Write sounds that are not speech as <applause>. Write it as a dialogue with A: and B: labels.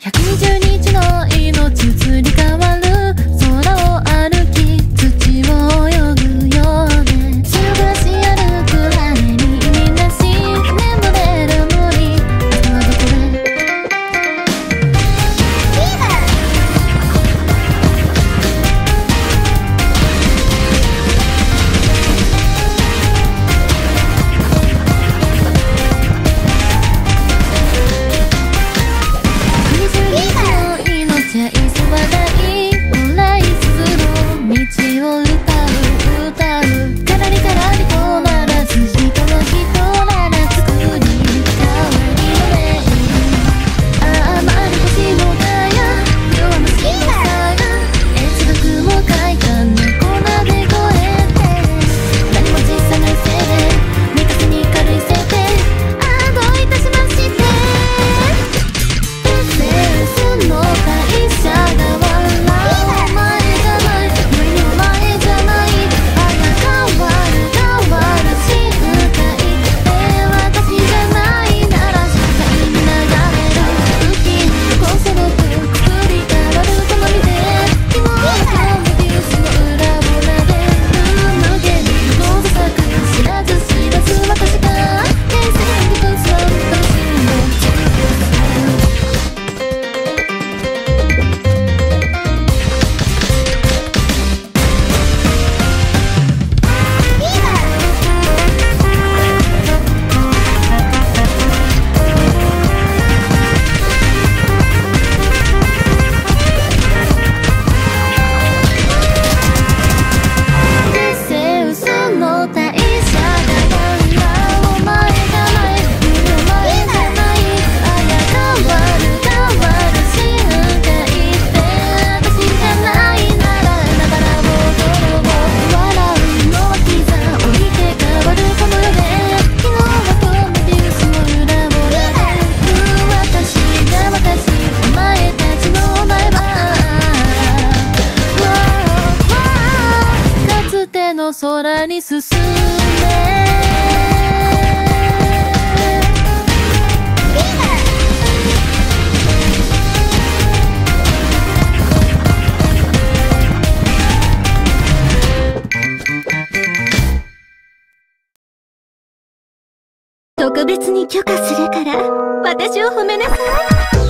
A: 120日の命移り変わりはないの空に進んで
B: 特別に許可するから私を褒めなさい <laughs>